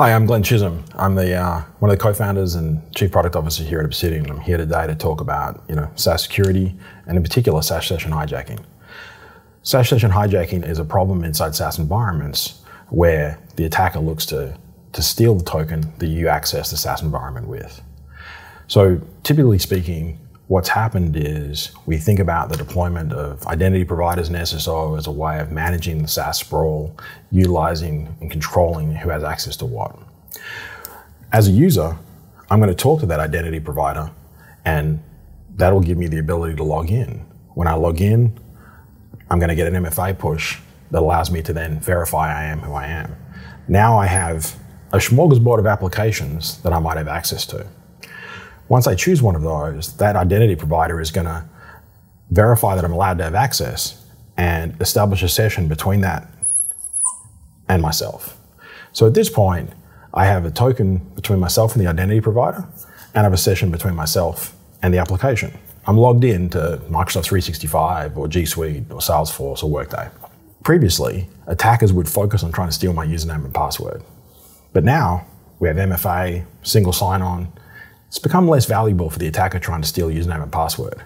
Hi, I'm Glenn Chisholm. I'm the uh, one of the co-founders and chief product officer here at Obsidian. I'm here today to talk about you know SaaS security and in particular SaaS session hijacking. SaaS session hijacking is a problem inside SaaS environments where the attacker looks to to steal the token that you access the SaaS environment with. So typically speaking, what's happened is we think about the deployment of identity providers and SSO as a way of managing the SaaS sprawl, utilizing and controlling who has access to what. As a user, I'm going to talk to that identity provider and that'll give me the ability to log in. When I log in, I'm going to get an MFA push that allows me to then verify I am who I am. Now I have a smorgasbord of applications that I might have access to. Once I choose one of those, that identity provider is going to verify that I'm allowed to have access and establish a session between that and myself. So at this point, I have a token between myself and the identity provider, and I have a session between myself and the application. I'm logged in to Microsoft 365 or G Suite or Salesforce or Workday. Previously, attackers would focus on trying to steal my username and password. But now we have MFA, single sign on, it's become less valuable for the attacker trying to steal username and password.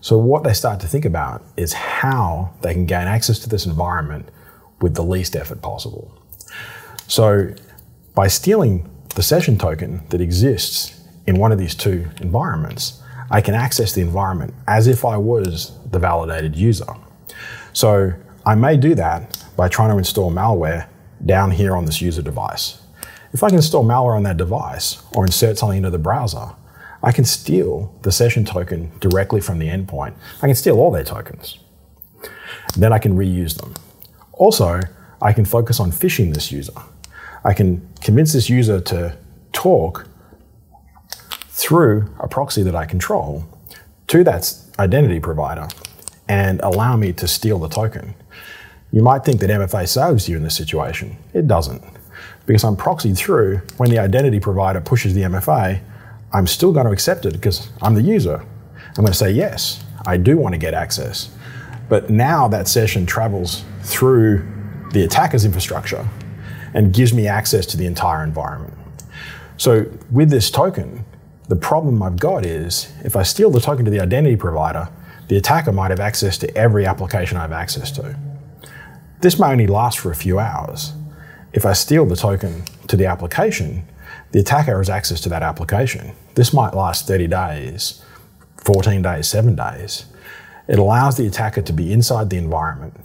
So what they start to think about is how they can gain access to this environment with the least effort possible. So by stealing the session token that exists in one of these two environments, I can access the environment as if I was the validated user. So I may do that by trying to install malware down here on this user device. If I can install malware on that device or insert something into the browser, I can steal the session token directly from the endpoint. I can steal all their tokens. Then I can reuse them. Also, I can focus on phishing this user. I can convince this user to talk through a proxy that I control to that identity provider and allow me to steal the token. You might think that MFA saves you in this situation. It doesn't because I'm proxied through, when the identity provider pushes the MFA, I'm still going to accept it because I'm the user. I'm going to say, yes, I do want to get access. But now that session travels through the attacker's infrastructure and gives me access to the entire environment. So with this token, the problem I've got is if I steal the token to the identity provider, the attacker might have access to every application I have access to. This may only last for a few hours, if I steal the token to the application, the attacker has access to that application. This might last 30 days, 14 days, seven days. It allows the attacker to be inside the environment,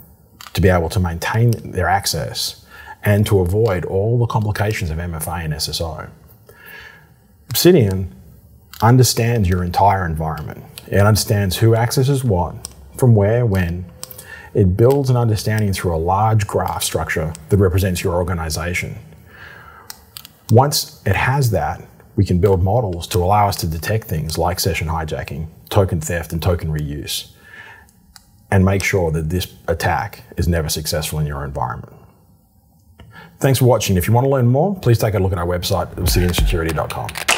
to be able to maintain their access, and to avoid all the complications of MFA and SSO. Obsidian understands your entire environment. It understands who accesses what, from where, when, it builds an understanding through a large graph structure that represents your organization. Once it has that, we can build models to allow us to detect things like session hijacking, token theft, and token reuse, and make sure that this attack is never successful in your environment. Thanks for watching. If you want to learn more, please take a look at our website, obsidiansecurity.com.